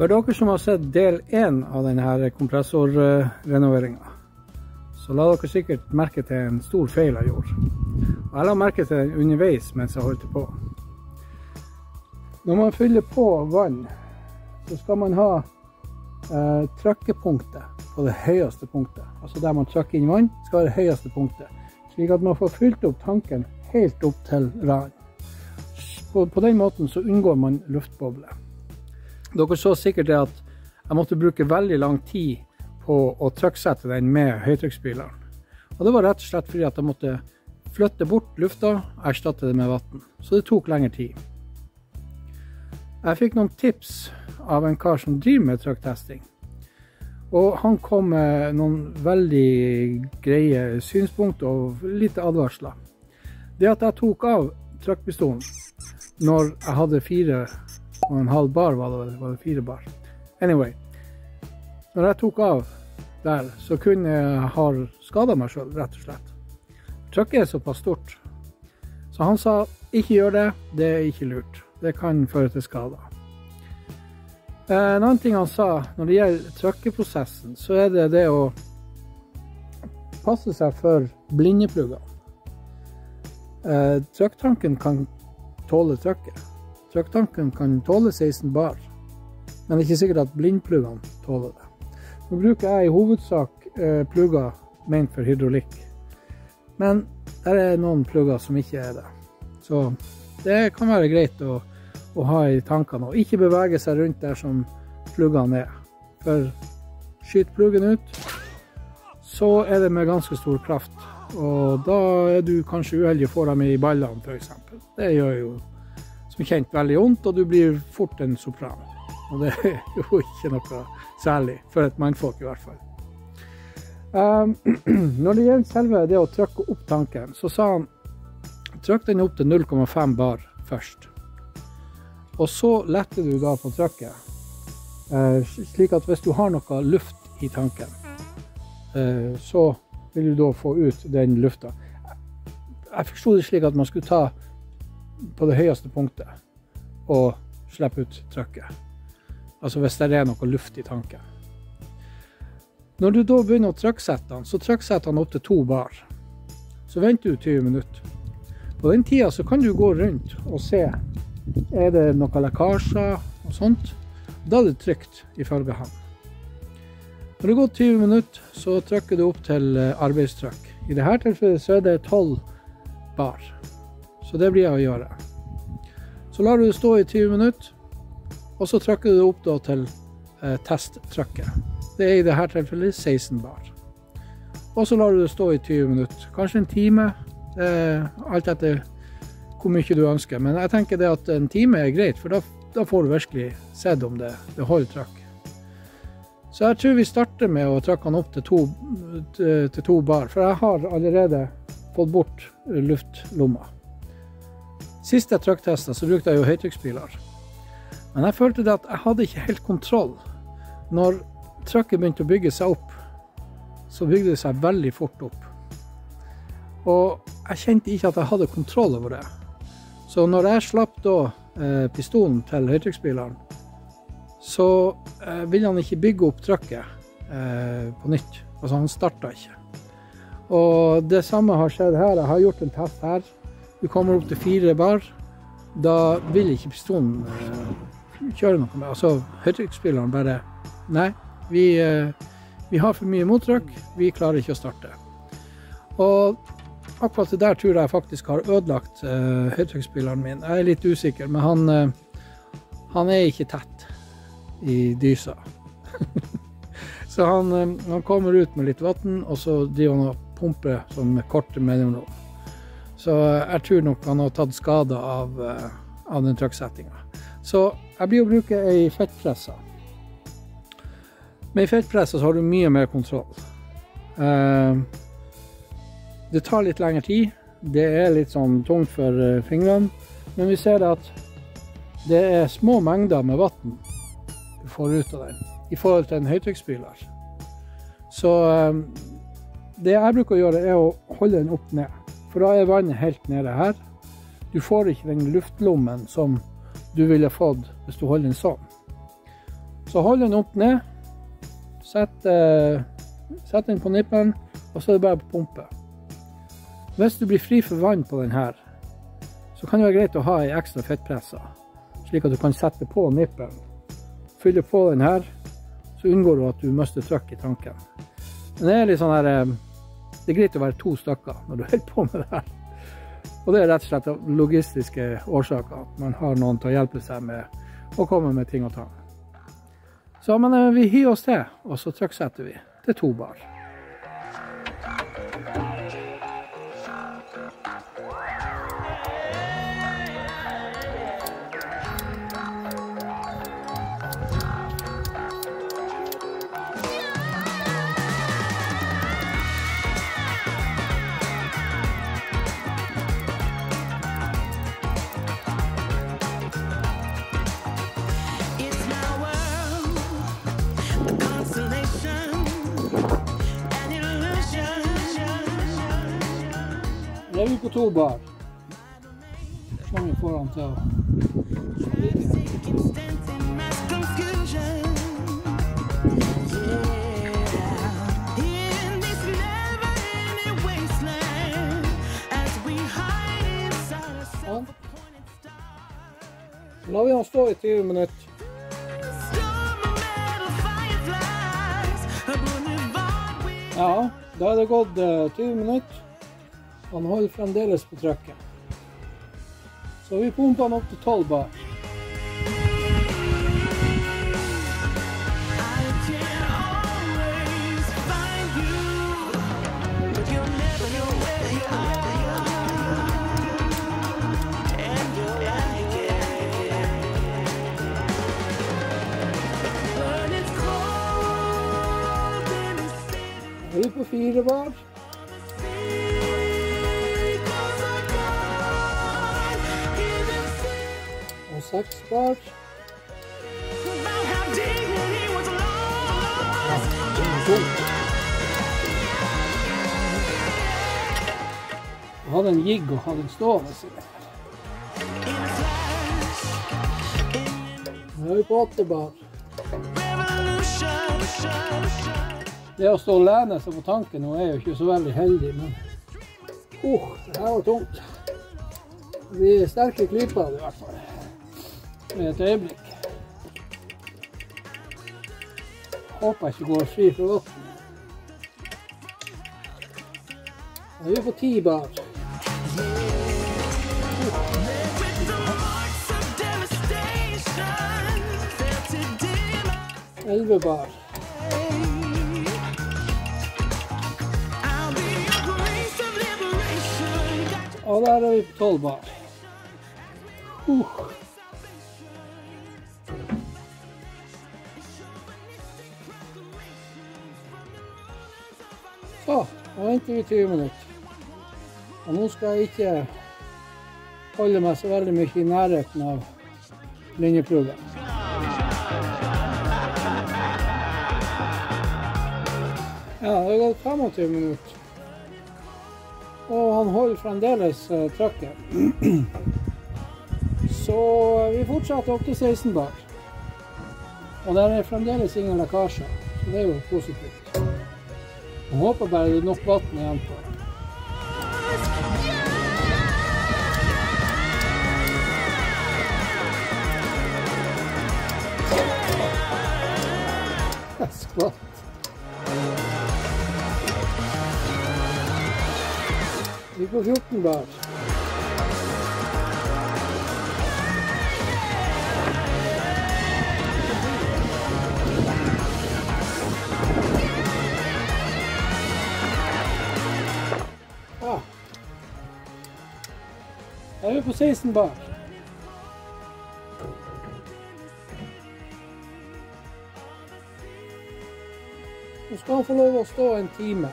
For dere som har sett del én av denne kompressorrenoveringa, så la dere sikkert merke til en stor feil jeg gjorde. Og jeg la merke til den underveis mens jeg holdt på. Når man fyller på vann, så skal man ha eh, trykkepunktet på det høyeste punktet. Altså der man trykker inn vann, skal være det høyeste punktet. Slik at man får fylt opp tanken helt opp til randen. På, på den måten så unngår man luftbobler. Dere så sikkert det at jeg måtte bruke veldig lang tid på å trykksette den med høytrykksspyleren. Og det var rett og slett fordi at jeg måtte flytte bort lufta og erstatte det med vann. Så det tok lengre tid. Jeg fikk noen tips av en kar som driver med trykktesting. Og han kom med noen veldig greie synspunkter og litt advarsler. Det at jeg tok av trykkpistolen når jeg hadde fire og en halv bar, var det, var det fire bar. Anyway. Når jeg tok av der, så kunne jeg ha skada meg sjøl, rett og slett. Trykket er såpass stort. Så han sa ikke gjør det, det er ikke lurt. Det kan føre til skader. Eh, en annen ting han sa når det gjelder trykkeprosessen, så er det det å passe seg for blindeplugger. Eh, trykktanken kan tåle trykket. Trykktanken kan tåle 16 bar, men det er ikke sikkert at blindpluggene tåler det. Nå bruker jeg i hovedsak eh, plugger ment for hydraulikk, men det er noen plugger som ikke er det. Så det kan være greit å, å ha i tankene, og ikke bevege seg rundt der som pluggene er. For skyter pluggen ut, så er det med ganske stor kraft. Og da er du kanskje uheldig og får dem i ballene, f.eks. Det gjør jo kjent veldig vondt, og du blir fort en sopran. Og det er jo ikke noe særlig, for et mannfolk i hvert fall. Um, når det gjelder selve det å trykke opp tanken, så sa han trykk den opp til 0,5 bar først. Og så letter du da på trykket, uh, slik at hvis du har noe luft i tanken, uh, så vil du da få ut den lufta. Jeg forsto det slik at man skulle ta på det høyeste punktet og slippe ut trykket. Altså hvis det er noe luft i tanken. Når du da begynner å trykksette den, så trykksetter den opp til to bar. Så venter du 20 minutter. På den tida så kan du gå rundt og se er det noen lekkasjer og sånt. Da er det trygt, ifølge han. Når det går 20 minutter, så trykker du opp til eh, arbeidstrykk. I dette tilfellet så er det 12 bar. Så det blir jeg å gjøre. Så lar du det stå i 20 minutter, og så trykker du opp til eh, testtrykket. Det er i dette tilfellet 16 bar. Og så lar du det stå i 20 minutter, kanskje en time. Eh, alt etter hvor mye du ønsker. Men jeg tenker det at en time er greit, for da, da får du virkelig sett om det, det holder trykk. Så jeg tror vi starter med å trykke den opp til to, til to bar, for jeg har allerede fått bort luftlomma. Sist jeg trykktesta, så brukte jeg jo høytrykksspyler. Men jeg følte det at jeg hadde ikke helt kontroll. Når trykket begynte å bygge seg opp, så bygde det seg veldig fort opp. Og jeg kjente ikke at jeg hadde kontroll over det. Så når jeg slapp da eh, pistolen til høytrykksspyleren, så eh, ville han ikke bygge opp trykket eh, på nytt. Altså han starta ikke. Og det samme har skjedd her. Jeg har gjort en test her du kommer opp til fire bar, da vil ikke pistolen uh, kjøre noe med. Altså høytrykksspilleren bare Nei, vi, uh, vi, har for mye mottrykk, vi klarer ikke å starte. Og akkurat det der tror jeg faktisk har ødelagt uh, høytrykksspilleren min. Jeg er litt usikker, men han, han er ikke tett i dysa. så han, han, kommer ut med litt vann, og så driver han og pumper sånn med korte mellomrom. Så jeg tror nok han har tatt skade av, eh, av den trykksettinga. Så jeg blir å bruke ei fettpresse. Med ei fettpresse så har du mye mer kontroll. Eh, det tar litt lengre tid. Det er litt sånn tungt for eh, fingrene. Men vi ser at det er små mengder med vann du får ut av den i forhold til en høytrykksspyler. Så det jeg bruker å gjøre, er å holde den opp ned. For da er vannet helt nede her. Du får ikke den luftlommen som du ville fått hvis du holder den sånn. Så hold den opp ned. Sett, eh, sett den på nippen. og så er det bare på pumpe. Hvis du blir fri for vann på den her, så kan det være greit å ha ei ekstra fettpresser, slik at du kan sette på nippen. Fylle på den her, så unngår du at du mister trykk i tanken. Den er litt sånn her eh, Det er greit å være to stykker når du holder på med det her. Og det er rett og slett logistiske årsaker. At man har noen til å hjelpe seg med å komme med ting og tang. Så men eh, vi hiver oss til, og så trykksetter vi til to bar. Da er vi på to bar. Mange får han til å Taking stance in mass confusion. Yeah, in this never-ending wasteland, as we hide inside a self-appointed star. Så lar vi han stå i 20 minutter. Ja, da er det gått eh, 20 minutter. Han holder fremdeles på trykket. Så vi pumper han opp til 12 bar. Vi er på fire you, lost. Jeg hadde en jigg og hadde den stående. a flash, Nå er vi på 8 bar. Det å stå og lene seg på tanken nå er jo ikke så veldig heldig, men uh, det her var tungt. Vi er sterke klyper i hvert fall. Med et øyeblikk. Håper jeg ikke går fri for vann. Da er vi på ti bar. With the marks of devastation, fell to dim. Elleve bar. I'll be your grace of liberation. Og der er vi på tolv bar. Uh. Venter vi 20 minutter. Og nå skal jeg ikke holde meg så veldig mye i nærheten av linjepluggen. Ja, det har gått 25 minutter. Og han holder fremdeles trøkket. trykket. Så vi fortsetter opp til 16 bar. Og der er fremdeles ingen lekkasjer, så det er jo positivt. Jeg håper bare det er nok vann igjen på. Skvatt. Vi er på 14 bar. Er vi på 16 bar. Nå skal han få lov å stå en time.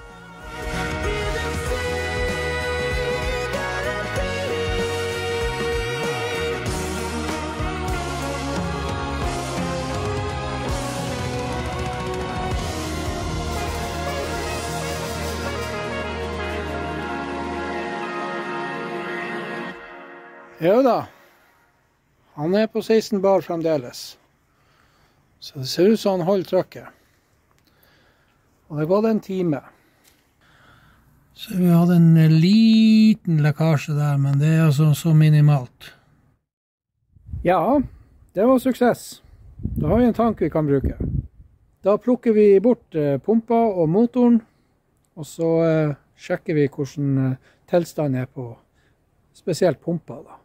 Jo da. Han er på 16 bar fremdeles. Så det ser ut som han holder trykket. Og det gått en time. Så vi hadde en eh, liten lekkasje der, men det er altså så minimalt. Ja, det var suksess. Da har vi en tank vi kan bruke. Da plukker vi bort eh, pumpa og motoren, og så eh, sjekker vi hvordan tilstanden er på spesielt pumpa. da.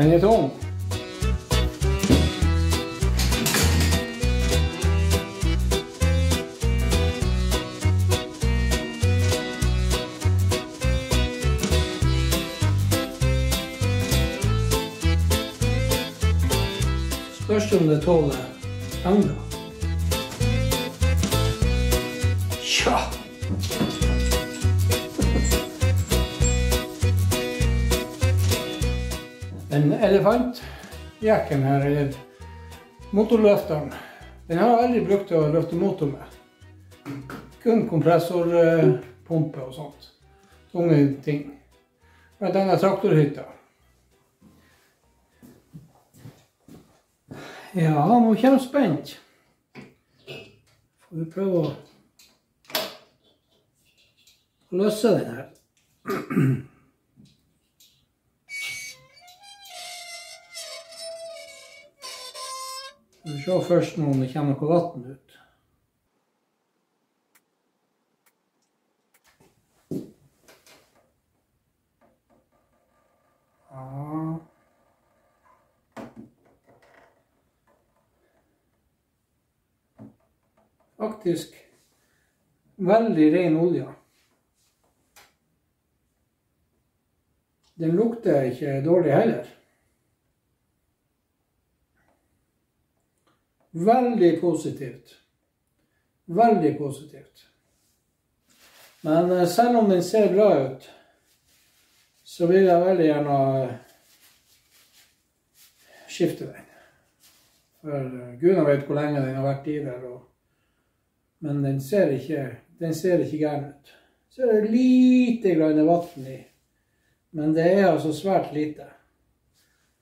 Den er tung. Spørs om det tåler anger. Elefantjekken her, eller motorløfteren, den har jeg aldri brukt til å løfte motor med. Kun kompressorpumpe og sånt. Tunge ting. Men denne traktorhytta. Ja, nå kommer spent. Får vi prøve å løse den her. Skal vi se først nå om det kommer noe vann ut. Faktisk veldig ren olje. Den lukter ikke dårlig heller. Veldig positivt. Veldig positivt. Men eh, selv om den ser bra ut, så vil jeg veldig gjerne eh, skifte den. For eh, gudene vet hvor lenge den har vært i der. Og, men den ser ikke, den ser ikke gæren ut. Så er det lite grann vann i. Men det er altså svært lite.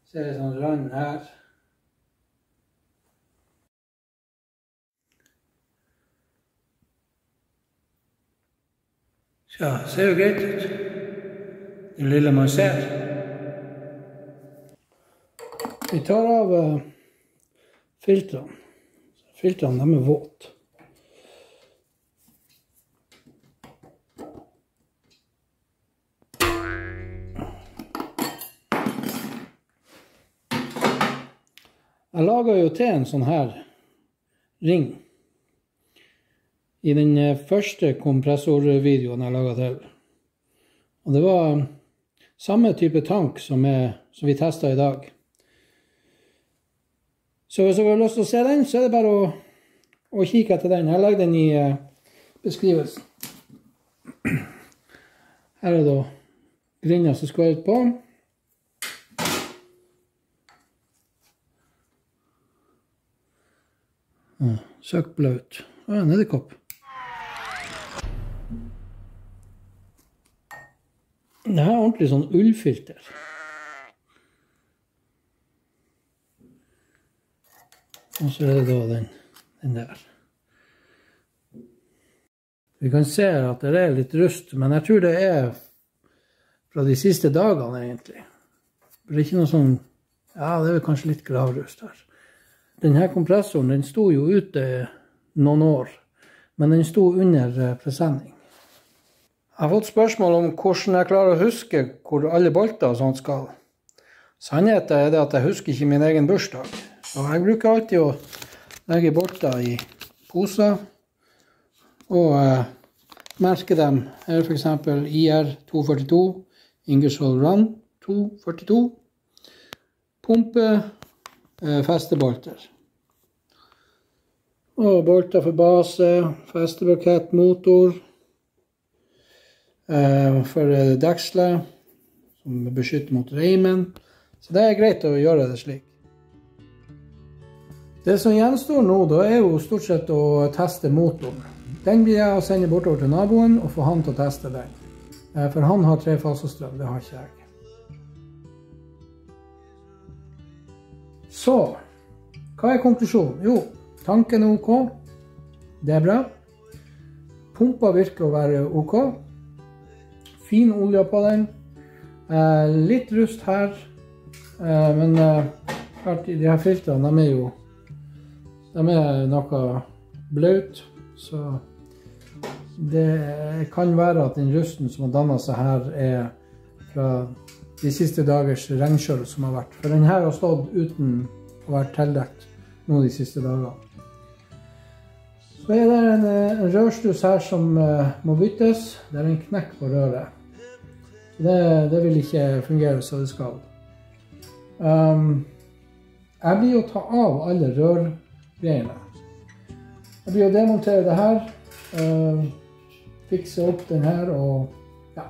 Så er det sånn rand her. Ja, ser jo greit ut. Det lille man ser. Vi tar av eh, filtrene. Filtrene er våte. Jeg laga jo til en sånn her ring i den eh, første kompressorvideoen jeg laga til. Og det var samme type tank som, er, som vi testa i dag. Så hvis dere har lyst til å se den, så er det bare å, å kikke etter den. Jeg legger den i eh, beskrivelsen. Her er da grinda som skal ut på. Ja, Søk blaut. Å, en edderkopp. Det her er ordentlig sånn ullfilter. Og så er det da den, den der. Vi kan se at det er litt rust, men jeg tror det er fra de siste dagene, egentlig. Det er ikke noe sånn Ja, det er kanskje litt gravrust her. Denne kompressoren den sto jo ute noen år, men den sto under eh, presenning. Jeg har fått spørsmål om hvordan jeg klarer å huske hvor alle bolter og sånt skal. Sannheten er det at jeg husker ikke min egen bursdag. Og jeg bruker alltid å legge bolter i poser og eh, merke dem. Her f.eks. IR 242, Ingersoll Run 242. Pumpe, eh, festebolter. Og bolter for base, festebukett, motor. Eh, for eh, dekselet, som beskytter mot reimen. Så det er greit å gjøre det slik. Det som gjenstår nå, da er jo stort sett å teste motoren. Den blir jeg å sende bortover til naboen og få han til å teste den. Eh, For han har trefasestrøm, det har ikke jeg. Så hva er konklusjonen? Jo, tanken er OK. Det er bra. Pumpa virker å være OK. Fin olje på den. Eh, litt rust her. Eh, men eh, klart, de her filtrene, de er jo De er noe blaut, så det kan være at den rusten som har danna seg her, er fra de siste dagers regnkjøl som har vært. For den her har stått uten å være tildekt nå de siste dagene. Så er det en, rørstus her som må byttes. Det er en knekk på røret. Det, det vil ikke fungere som det skal. Um, jeg blir å ta av alle rørgreiene. Jeg blir å demontere det her. eh, fikse opp den her og ja,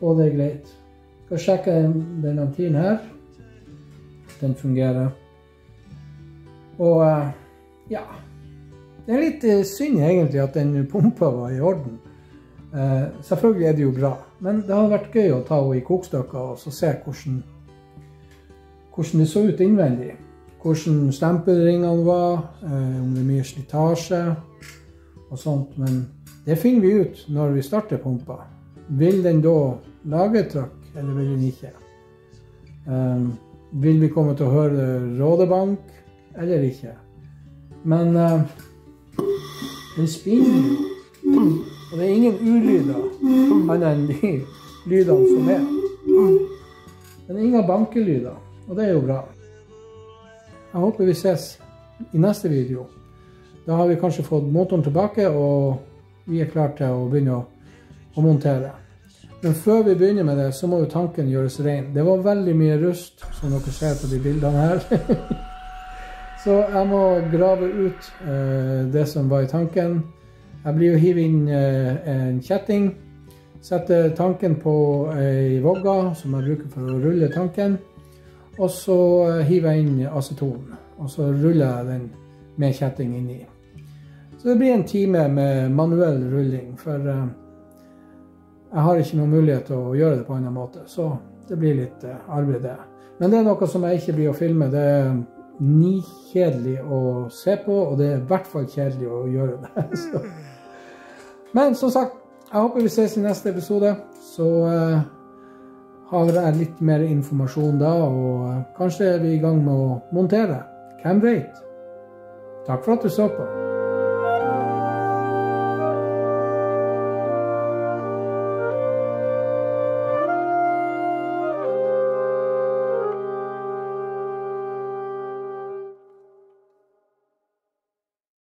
få det greit. Skal sjekke den, den her. Den fungerer. Og uh, ja Det er litt eh, synd egentlig at den pumpa var i orden. Uh, selvfølgelig er det jo bra, men det hadde vært gøy å ta henne i kokestykker og se hvordan, hvordan det så ut innvendig. Hvordan stempelringene var, eh, om det er mye slitasje og sånt. Men det finner vi ut når vi starter pumpa. Vil den da lage trøkk, eller vil den ikke? Um, vil vi komme til å høre rådebank, eller ikke? Men uh, den spinner jo. Og det er ingen ulyder annet enn de lydene som er. Men det er ingen bankelyder, og det er jo bra. Jeg håper vi ses i neste video. Da har vi kanskje fått motoren tilbake, og vi er klare til å begynne å, montere. Men før vi begynner med det, så må jo tanken gjøres ren. Det var veldig mye rust, som dere ser på de bildene her. så jeg må grave ut eh, det som var i tanken. Jeg blir å hive inn eh, en kjetting. Sette tanken på ei vogga som jeg bruker for å rulle tanken. Og så eh, hiver jeg inn aceton. Og så ruller jeg den med kjetting inni. Så det blir en time med manuell rulling, for eh, jeg har ikke noen mulighet til å gjøre det på en annen måte. Så det blir litt arbeid, det. Men det er noe som jeg ikke blir å filme. Det er nikjedelig å se på, og det er i hvert fall kjedelig å gjøre det. Så. Men som sagt, jeg håper vi ses i neste episode. Så uh, har jeg litt mer informasjon da, og uh, kanskje er vi i gang med å montere. Hvem veit? Takk for at du så på.